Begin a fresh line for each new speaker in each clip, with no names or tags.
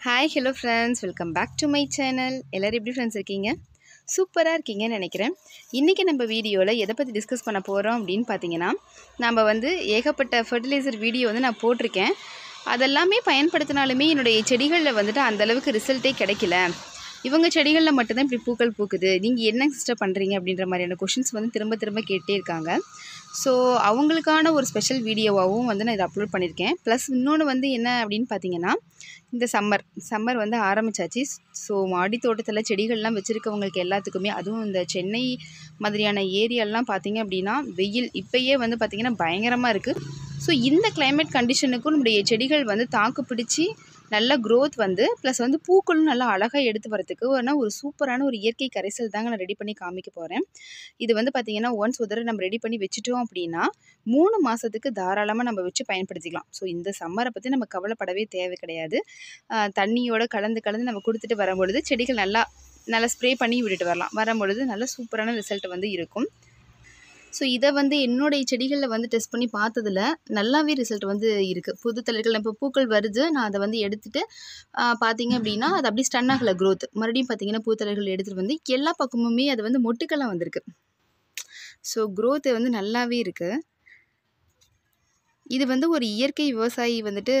Hi hello friends welcome back to my channel எல்லோரும் எப்படி friends இருக்கீங்க? சூப்பராக இருக்கீங்கன்னு நினைக்கிறேன். இன்றைக்கி நம்ம வீடியோவில் எதை பற்றி டிஸ்கஸ் பண்ண போகிறோம் அப்படின்னு பார்த்தீங்கன்னா நம்ம வந்து ஏகப்பட்ட ஃபர்டிலைசர் வீடியோ வந்து நான் போட்டிருக்கேன். அதெல்லாமே பயன்படுத்தினாலுமே என்னுடைய செடிகளில் வந்துட்டு அந்தளவுக்கு ரிசல்ட்டே கிடைக்கல. இவங்க செடிகளில் மட்டும்தான் இப்படி பூக்கள் பூக்குது. நீங்கள் என்ன சிஸ்டர் பண்ணுறீங்க அப்படின்ற மாதிரியான கொஷின்ஸ் வந்து திரும்ப திரும்ப கேட்டே இருக்காங்க. ஸோ அவங்களுக்கான ஒரு ஸ்பெஷல் வீடியோவாகவும் வந்து நான் இதை அப்லோட் பண்ணியிருக்கேன் ப்ளஸ் இன்னொன்று வந்து என்ன அப்படின்னு பார்த்தீங்கன்னா இந்த சம்மர் சம்மர் வந்து ஆரம்பிச்சாச்சு. ஸோ மாடி தோட்டத்தில் செடிகள்லாம் வச்சுருக்கவங்களுக்கு எல்லாத்துக்குமே அதுவும் இந்த சென்னை மாதிரியான ஏரியாலாம் பார்த்தீங்க அப்படின்னா வெயில் இப்போயே வந்து பார்த்திங்கன்னா பயங்கரமாக இருக்குது ஸோ இந்த கிளைமேட் கண்டிஷனுக்கும் நம்முடைய செடிகள் வந்து தாக்கு பிடிச்சி நல்ல க்ரோத் வந்து ப்ளஸ் வந்து பூக்களும் நல்லா அழகாக எடுத்து வரதுக்கு ஆனால் ஒரு சூப்பரான ஒரு இயற்கை கரைசல் தாங்க நான் ரெடி பண்ணி காமிக்க போகிறேன் இது வந்து பார்த்திங்கன்னா ஒன்ஸ் உதர நம்ம ரெடி பண்ணி வச்சுட்டோம் அப்படின்னா மூணு மாதத்துக்கு தாராளமாக நம்ம வச்சு பயன்படுத்திக்கலாம். ஸோ இந்த சம்மரை பற்றி நம்ம கவலைப்படவே தேவை கிடையாது. தண்ணியோடு தண்ணியோட கலந்து கலந்து நம்ம கொடுத்துட்டு வரும்பொழுது செடிகள் நல்லா நல்லா ஸ்ப்ரே பண்ணி விட்டுட்டு வரலாம். வரும்பொழுது நல்ல சூப்பரான ரிசல்ட் வந்து இருக்கும். ஸோ இதை வந்து என்னுடைய செடிகளில் வந்து டெஸ்ட் பண்ணி பார்த்ததுல நல்லாவே ரிசல்ட் வந்து இருக்குது புது தளிர்கள் இப்போ பூக்கள் வருது நான் அதை வந்து எடுத்துகிட்டு பார்த்தீங்க அப்படின்னா அது அப்படியே ஸ்டன் ஆகலை க்ரோத் மறுபடியும் பார்த்தீங்கன்னா பூத்தலைகள் எடுத்துகிட்டு வந்து எல்லா பக்கமுமே அது வந்து மொட்டுக்கெல்லாம் வந்திருக்கு. ஸோ க்ரோத் வந்து நல்லாவே இருக்குது இது வந்து ஒரு இயற்கை விவசாயி வந்துட்டு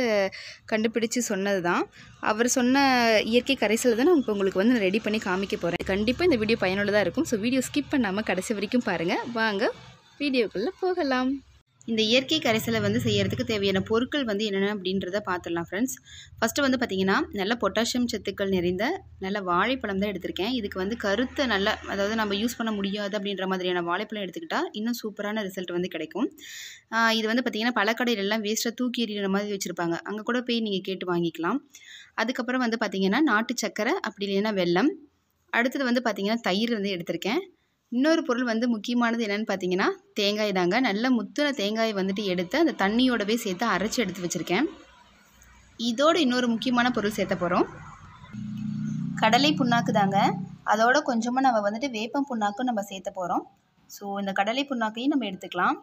கண்டுபிடிச்சு சொன்னது தான் அவர் சொன்ன இயற்கை கரைசல் தான் நான் இப்போ உங்களுக்கு வந்து ரெடி பண்ணி காமிக்க போகிறேன் கண்டிப்பாக இந்த வீடியோ பயனுள்ளதாக இருக்கும். ஸோ வீடியோ ஸ்கிப் பண்ணாமல் கடைசி வரைக்கும் பாருங்கள் வாங்க வீடியோக்குள்ளே போகலாம். இந்த இயற்கை கரைசலை வந்து செய்யறதுக்கு தேவையான பொருட்கள் வந்து என்னென்ன அப்படின்றத பார்த்துடலாம் ஃப்ரெண்ட்ஸ் ஃபஸ்ட்டு வந்து பார்த்திங்கன்னா நல்ல பொட்டாசியம் சத்துக்கள் நிறைந்த நல்ல வாழைப்பழம் தான் எடுத்திருக்கேன். இதுக்கு வந்து கருத்தை நல்ல அதாவது நம்ம யூஸ் பண்ண முடியாது அப்படின்ற மாதிரியான வாழைப்பழம் எடுத்துக்கிட்டால் இன்னும் சூப்பரான ரிசல்ட் வந்து கிடைக்கும். இது வந்து பார்த்திங்கன்னா பழக்கடையிலெல்லாம் வேஸ்ட்டாக தூக்கி எறிகிற மாதிரி வச்சுருப்பாங்க. அங்கே கூட போய் நீங்கள் கேட்டு வாங்கிக்கலாம். அதுக்கப்புறம் வந்து பார்த்திங்கன்னா நாட்டு சக்கரை அப்படி இல்லைன்னா வெல்லம். அடுத்தது வந்து பார்த்திங்கன்னா தயிர் வந்து எடுத்திருக்கேன். இன்னொரு பொருள் வந்து முக்கியமானது என்னென்னு பார்த்தீங்கன்னா தேங்காய் தாங்க. நல்ல முத்துன தேங்காய் வந்துட்டு எடுத்து அந்த தண்ணியோடவே சேர்த்து அரைச்சி எடுத்து வச்சுருக்கேன். இதோடு இன்னொரு முக்கியமான பொருள் சேர்த்த போகிறோம் கடலை புண்ணாக்கு தாங்க. அதோட கொஞ்சமாக நம்ம வந்துட்டு வேப்பம் புண்ணாக்கும் நம்ம சேர்த்த போகிறோம் ஸோ இந்த கடலை புண்ணாக்கையும் நம்ம எடுத்துக்கலாம்.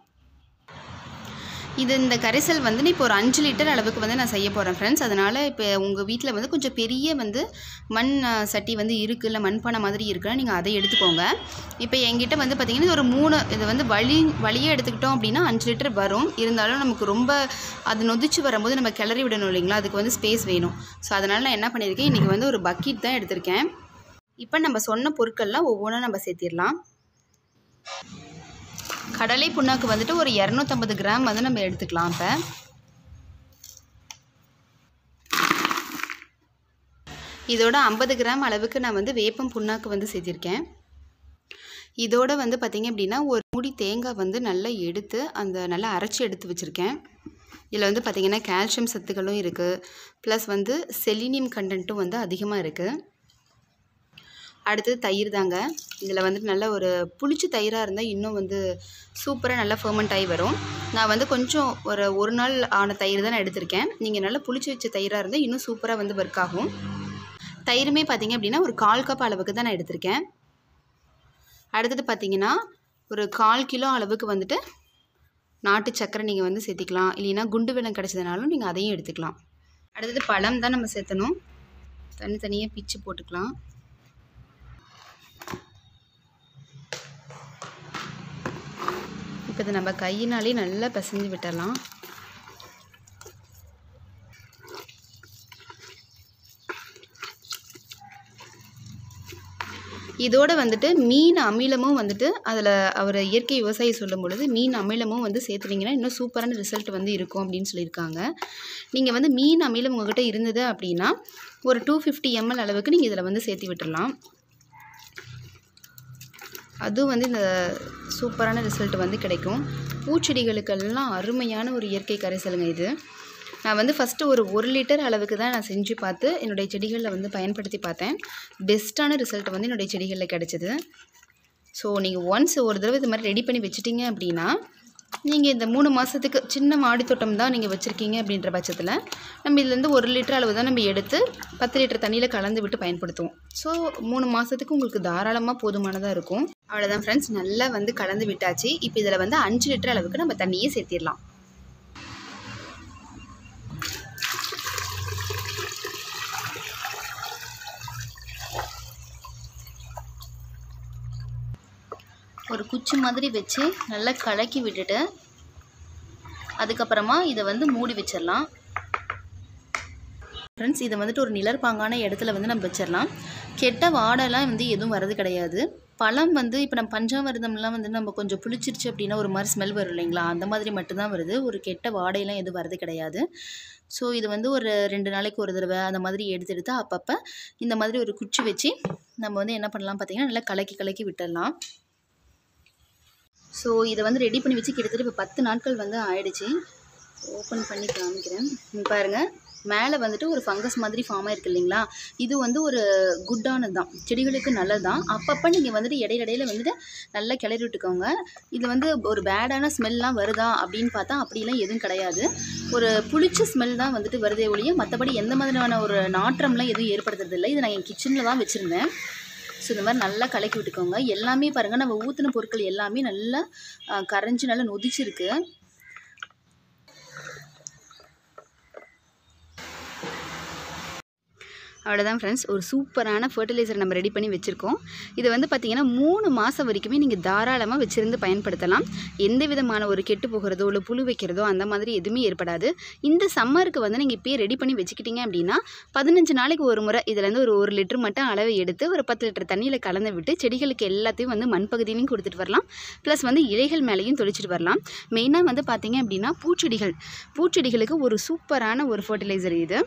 இது இந்த கரைசல் வந்து இப்போ ஒரு அஞ்சு லிட்டர் அளவுக்கு வந்து நான் செய்ய போகிறேன் ஃப்ரெண்ட்ஸ் அதனால் இப்போ உங்கள் வீட்டில் வந்து கொஞ்சம் பெரிய வந்து மண் சட்டி வந்து இருக்குது இல்லை மண்பானை மாதிரி இருக்குன்னா நீங்கள் அதை எடுத்துக்கோங்க. இப்போ என்கிட்ட வந்து பார்த்திங்கன்னா இது ஒரு மூணு இது வந்து வழி வழியே எடுத்துக்கிட்டோம் அப்படின்னா அஞ்சு லிட்டர் வரும். இருந்தாலும் நமக்கு ரொம்ப அது நொதிச்சு வரும்போது நம்ம கிளறி விடணும் இல்லைங்களா? அதுக்கு வந்து ஸ்பேஸ் வேணும். ஸோ அதனால் நான் என்ன பண்ணியிருக்கேன் இன்றைக்கி வந்து ஒரு பக்கெட் தான் எடுத்திருக்கேன். இப்போ நம்ம சொன்ன பொருட்கள்லாம் ஒவ்வொன்றும் நம்ம சேர்த்திடலாம். கடலை புண்ணாக்கு வந்துட்டு ஒரு இரநூத்தம்பது கிராம் வந்து நம்ம எடுத்துக்கலாம் இப்போ. இதோட ஐம்பது கிராம் அளவுக்கு நான் வந்து வேப்பம் புண்ணாக்கு வந்து செஞ்சுருக்கேன். இதோட வந்து பார்த்திங்க அப்படின்னா ஒரு மூடி தேங்காய் வந்து நல்லா எடுத்து அந்த நல்லா அரைச்சி எடுத்து வச்சுருக்கேன். இதில் வந்து பார்த்திங்கன்னா கால்சியம் சத்துக்களும் இருக்குது ப்ளஸ் வந்து செலினியம் கண்டென்ட்டும் வந்து அதிகமாக இருக்குது அடுத்தது தயிர் தாங்க. இதில் வந்துட்டு நல்ல ஒரு புளிச்ச தயிராக இருந்தால் இன்னும் வந்து சூப்பராக நல்லா ஃபர்மெண்ட் ஆகி வரும். நான் வந்து கொஞ்சம் ஒரு ஒரு நாள் ஆன தயிர் தான் எடுத்திருக்கேன். நீங்கள் நல்லா புளிச்சு வச்ச தயிராக இருந்தால் இன்னும் சூப்பராக வந்து ஒர்க் ஆகும். தயிருமே பார்த்தீங்க அப்படின்னா ஒரு கால் கப் அளவுக்கு தான் நான் எடுத்திருக்கேன். அடுத்தது பார்த்தீங்கன்னா ஒரு கால் கிலோ அளவுக்கு வந்துட்டு நாட்டு சக்கரை நீங்கள் வந்து சேர்த்திக்கலாம். இல்லைன்னா குண்டு வெள்ளம் கிடச்சதுனாலும் நீங்கள் அதையும் எடுத்துக்கலாம். அடுத்தது பழம் தான் நம்ம சேர்த்தணும். தனித்தனியாக பிச்சு போட்டுக்கலாம். இப்போ இதை நம்ம கையினாலே நல்லா பிசைஞ்சு விட்டுடலாம் இதோட வந்துட்டு மீன் அமிலமும் வந்துட்டு அதில் அவர் இயற்கை விவசாயி சொல்லும் பொழுது மீன் அமிலமும் வந்து சேர்த்துனீங்கன்னா இன்னும் சூப்பரான ரிசல்ட் வந்து இருக்கும் அப்படின்னு சொல்லியிருக்காங்க. நீங்கள் வந்து மீன் அமிலம் உங்கள்கிட்ட இருந்தது அப்படின்னா ஒரு டூ ஃபிஃப்டி எம்எல் அளவுக்கு நீங்கள் இதில் வந்து சேர்த்து விட்டுடலாம் அதுவும் வந்து இந்த சூப்பரான ரிசல்ட் வந்து கிடைக்கும். பூச்செடிகளுக்கெல்லாம் அருமையான ஒரு இயற்கை கரைசலுங்க இது. நான் வந்து ஃபஸ்ட்டு ஒரு ஒரு லிட்டர் அளவுக்கு தான் நான் செஞ்சு பார்த்து என்னுடைய செடிகளில் வந்து பயன்படுத்தி பார்த்தேன். பெஸ்ட்டான ரிசல்ட் வந்து என்னுடைய செடிகளில் கிடச்சிது. ஸோ நீங்கள் ஒன்ஸ் ஒரு தடவை இது மாதிரி ரெடி பண்ணி வச்சிட்டிங்க அப்படின்னா நீங்கள் இந்த மூணு மாதத்துக்கு சின்ன மாடி தோட்டம் தான் நீங்கள் வச்சுருக்கீங்க அப்படின்ற பட்சத்தில் நம்ம இதுலேருந்து ஒரு லிட்டர் அளவு தான் நம்ம எடுத்து பத்து லிட்டர் தண்ணியில் கலந்து விட்டு பயன்படுத்துவோம். ஸோ மூணு மாதத்துக்கு உங்களுக்கு தாராளமாக போதுமானதாக இருக்கும். அவ்வளோதான் ஃப்ரெண்ட்ஸ் நல்லா வந்து கலந்து விட்டாச்சு. இப்போ இதில் வந்து அஞ்சு லிட்டர் அளவுக்கு நம்ம தண்ணியே சேர்த்திடலாம் ஒரு குச்சி மாதிரி வச்சு நல்லா கலக்கி விட்டுட்டு அதுக்கப்புறமா இதை வந்து மூடி வச்சிடலாம். ஃப்ரெண்ட்ஸ் இதை வந்துட்டு ஒரு நிழற்பாங்கான இடத்துல வந்து நம்ம வச்சிடலாம். கெட்ட வாடெல்லாம் வந்து எதுவும் வரது கிடையாது. பழம் வந்து இப்போ நம்ம பஞ்சாமிரதம்லாம் வந்து நம்ம கொஞ்சம் புளிச்சிருச்சு அப்படின்னா ஒரு மாதிரி ஸ்மெல் வரும் இல்லைங்களா? அந்த மாதிரி மட்டும்தான் வருது. ஒரு கெட்ட வாடையெல்லாம் எதுவும் வரது கிடையாது. ஸோ இது வந்து ஒரு ரெண்டு நாளைக்கு ஒரு தடவை அந்த மாதிரி எடுத்து எடுத்து அப்பப்போ இந்த மாதிரி ஒரு குச்சி வச்சு நம்ம வந்து என்ன பண்ணலாம் பார்த்திங்கன்னா நல்லா கலக்கி கலக்கி விட்டுடலாம். ஸோ இதை வந்து ரெடி பண்ணி வச்சு கிட்டத்தட்ட இப்போ பத்து நாட்கள் வந்து ஆயிடுச்சு. ஓப்பன் பண்ணி காமிக்கிறேன். பாருங்கள் மேலே வந்துட்டு ஒரு ஃபங்கஸ் மாதிரி ஃபார்ம் ஆயிருக்கு இல்லைங்களா? இது வந்து ஒரு குட்டானது தான் செடிகளுக்கு நல்லது தான் அப்பப்போ நீங்கள் வந்துட்டு இடையிடையில் வந்துட்டு நல்லா கிளறி விட்டுக்கோங்க. இது வந்து ஒரு பேடான ஸ்மெல்லாம் வருதா அப்படின்னு பார்த்தா அப்படிலாம் எதுவும் கிடையாது. ஒரு புளிச்ச ஸ்மெல் தான் வந்துட்டு வருதே ஒழிய மற்றபடி எந்த மாதிரியான ஒரு நாற்றம்லாம் எதுவும் ஏற்படுத்துறதில்லை இது நான் என் கிச்சனில் தான் வச்சுருந்தேன். ஸோ இந்த மாதிரி நல்லா கலக்கி விட்டுக்கோங்க. எல்லாமே பாருங்கள் நம்ம ஊற்றின பொருட்கள் எல்லாமே நல்லா கரைஞ்சி நல்லா நொதிச்சிருக்கு. அவ்வளோதான் ஃப்ரெண்ட்ஸ் ஒரு சூப்பரான ஃபர்டிலைசர் நம்ம ரெடி பண்ணி வச்சுருக்கோம். இது வந்து பார்த்திங்கன்னா மூணு மாதம் வரைக்குமே நீங்கள் தாராளமாக வச்சுருந்து பயன்படுத்தலாம். எந்த விதமான ஒரு கெட்டு போகிறதோ இல்லை புழு வைக்கிறதோ அந்த மாதிரி எதுவுமே ஏற்படாது. இந்த சம்மருக்கு வந்து நீங்கள் இப்போயே ரெடி பண்ணி வச்சுக்கிட்டீங்க அப்படின்னா பதினஞ்சு நாளைக்கு ஒரு முறை இதுலேருந்து ஒரு ஒரு லிட்டர் மட்டும் அளவை எடுத்து ஒரு பத்து லிட்டர் தண்ணியில் கலந்து விட்டு செடிகளுக்கு எல்லாத்தையும் வந்து மண் பகுதியிலையும் கொடுத்துட்டு வரலாம். ப்ளஸ் வந்து இலைகள் மேலேயும் தொளிச்சிட்டு வரலாம். மெயினாக வந்து பார்த்திங்க அப்படின்னா பூச்செடிகள். பூச்செடிகளுக்கு ஒரு சூப்பரான ஒரு ஃபர்டிலைசர் இது.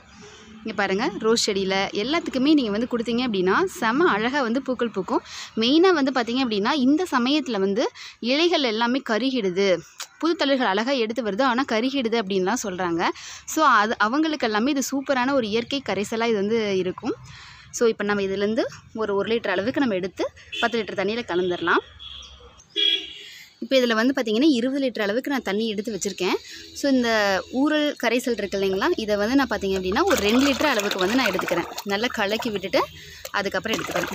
இங்கே பாருங்கள் ரோஸ் செடியில் எல்லாத்துக்குமே நீங்கள் வந்து கொடுத்தீங்க அப்படின்னா செம அழகாக வந்து பூக்கள் பூக்கும். மெயினாக வந்து பார்த்தீங்க அப்படின்னா இந்த சமயத்தில் வந்து இலைகள் எல்லாமே கருகிடுது. புது தளிர்கள் அழகாக எடுத்து வருது ஆனால் கருகிடுது அப்படின்லாம் சொல்கிறாங்க ஸோ அது அவங்களுக்கு எல்லாமே இது சூப்பரான ஒரு இயற்கை கரைசலாக இது வந்து இருக்கும். ஸோ இப்போ நம்ம இதுலேருந்து ஒரு ஒரு லிட்டர் அளவுக்கு நம்ம எடுத்து பத்து லிட்டர் தண்ணியில் கலந்துடலாம் இப்போ இதில் வந்து பார்த்திங்கன்னா இருபது லிட்டர் அளவுக்கு நான் தண்ணி எடுத்து வச்சுருக்கேன். ஸோ இந்த ஊறல் கரைசல் இருக்கு இல்லைங்களா? இதை வந்து நான் பார்த்திங்க அப்படின்னா ஒரு ரெண்டு லிட்டர் அளவுக்கு வந்து நான் எடுத்துக்கிறேன். நல்லா கலக்கி விட்டுட்டு அதுக்கப்புறம் எடுத்துக்கிறேன்.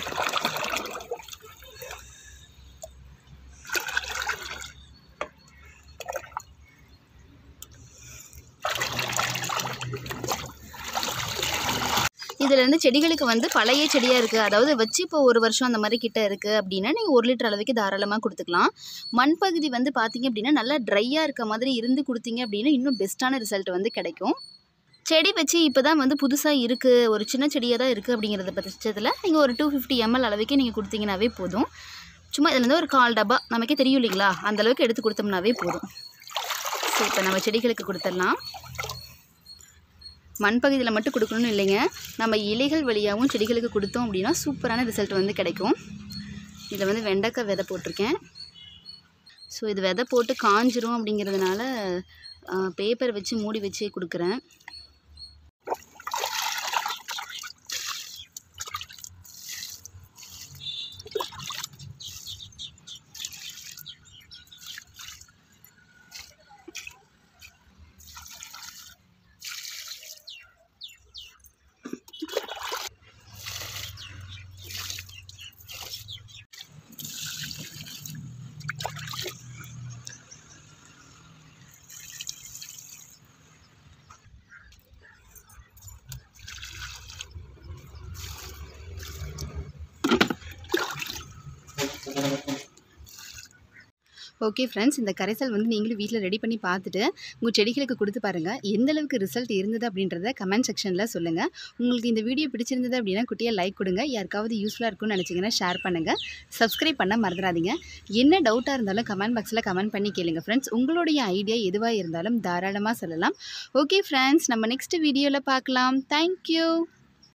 இதில் இருந்து செடிகளுக்கு வந்து பழைய செடியாக இருக்குது அதாவது வச்சு இப்போ ஒரு வருஷம் அந்த மாதிரி கிட்ட இருக்குது அப்படின்னா நீங்கள் ஒரு லிட்டர் அளவுக்கு தாராளமாக கொடுத்துக்கலாம். மண் பகுதி வந்து பார்த்தீங்க அப்படின்னா நல்லா ட்ரையாக இருக்க மாதிரி இருந்து கொடுத்தீங்க அப்படின்னா இன்னும் பெஸ்ட்டான ரிசல்ட் வந்து கிடைக்கும். செடி வச்சு இப்போ தான் வந்து புதுசாக இருக்குது ஒரு சின்ன செடியாக தான் இருக்குது அப்படிங்கிறத பட்சத்தில் நீங்கள் ஒரு டூ ஃபிஃப்டி எம்எல் அளவுக்கு நீங்கள் கொடுத்தீங்கனாவே போதும். சும்மா இதில் வந்து ஒரு கால் டப்பா நமக்கே தெரியும் இல்லைங்களா? அந்த அளவுக்கு எடுத்து கொடுத்தோம்னாவே போதும். ஸோ இப்போ நம்ம செடிகளுக்கு கொடுத்துடலாம். மண் பகுதியில் மட்டும் கொடுக்கணும்னு இல்லைங்க. நம்ம இலைகள் வழியாகவும் செடிகளுக்கு கொடுத்தோம் அப்படின்னா சூப்பரான ரிசல்ட் வந்து கிடைக்கும். இதில் வந்து வெண்டைக்காய் விதை போட்டிருக்கேன். ஸோ இது விதை போட்டு காஞ்சிரும் அப்படிங்கிறதுனால பேப்பர் வச்சு மூடி வச்சு கொடுக்குறேன். ஓகே ஃப்ரெண்ட்ஸ் இந்த கரைசல் வந்து நீங்களும் வீட்டில் ரெடி பண்ணி பார்த்துட்டு உங்கள் செடிகளுக்கு கொடுத்து பாருங்கள் எந்தளவுக்கு ரிசல்ட் இருந்தது அப்படின்றத கமெண்ட் செக்ஷனில் சொல்லுங்கள் உங்களுக்கு இந்த வீடியோ பிடிச்சிருந்தது அப்படின்னா குட்டியாக லைக் கொடுங்க. யாருக்காவது யூஸ்ஃபுல்லாக இருக்கும்னு நினச்சிங்கன்னா ஷேர் பண்ணுங்கள் சப்ஸ்கிரைப் பண்ண மறந்துடாதீங்க. என்ன டவுட்டாக இருந்தாலும் கமெண்ட் பாக்ஸில் கமெண்ட் பண்ணி கேளுங்க ஃப்ரெண்ட்ஸ் உங்களுடைய ஐடியா எதுவாக இருந்தாலும் தாராளமாக சொல்லலாம். ஓகே ஃப்ரெண்ட்ஸ் நம்ம நெக்ஸ்ட் வீடியோவில் பார்க்கலாம். தேங்க்யூ